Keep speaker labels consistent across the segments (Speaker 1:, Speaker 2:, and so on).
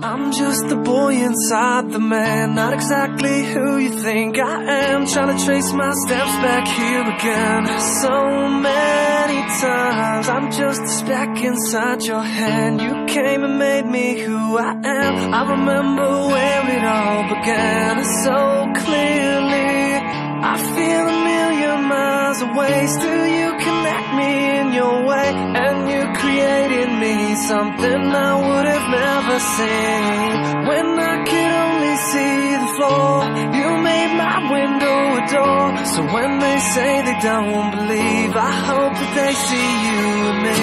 Speaker 1: I'm just the boy inside the man, not exactly who you think I am. Trying to trace my steps back here again. So many times, I'm just a speck inside your hand. You came and made me who I am. I remember where it all began so clearly. I feel a million miles away, still you connect me in your way, and you created me something I would never. When I could only see the floor, you made my window a door. So when they say they don't believe, I hope that they see you and me.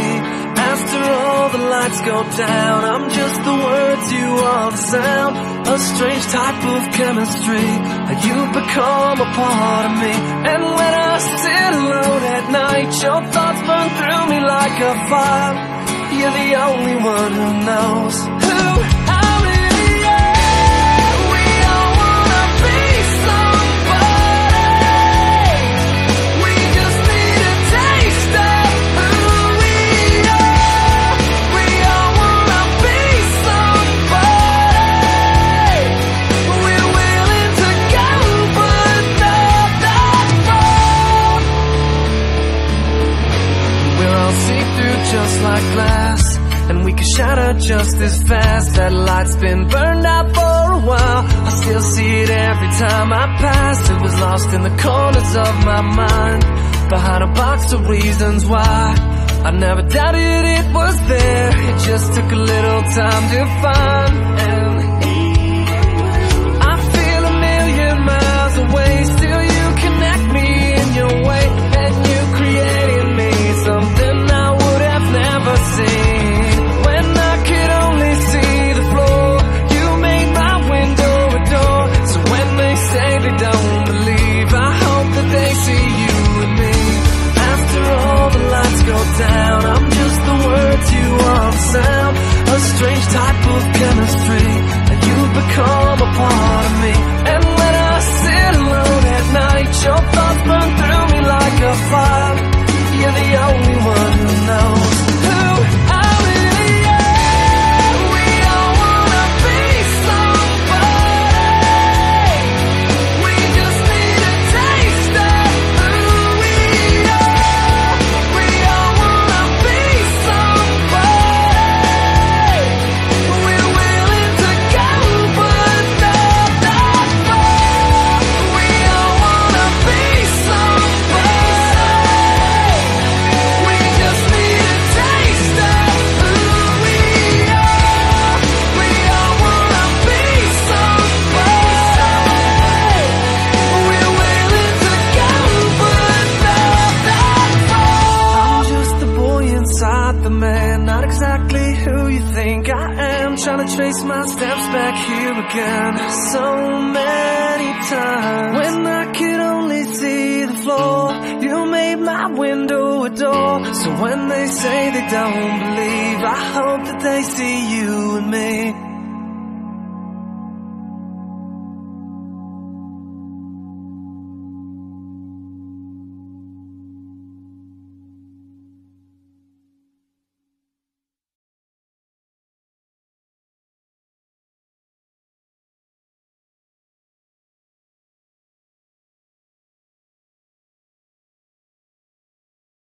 Speaker 1: After all the lights go down, I'm just the words, you are the sound. A strange type of chemistry, you become a part of me. And when I sit alone at night, your thoughts burn through me like a fire. You're the only one who knows shatter just as fast. That light's been burned out for a while. I still see it every time I pass. It was lost in the corners of my mind. Behind a box of reasons why. I never doubted it was there. It just took a little time to find of chemistry boy inside the man. Not exactly who you think I am. Trying to trace my steps back here again. So many times. When I could only see the floor You made my window a door. So when they say they don't believe I hope that they see you and me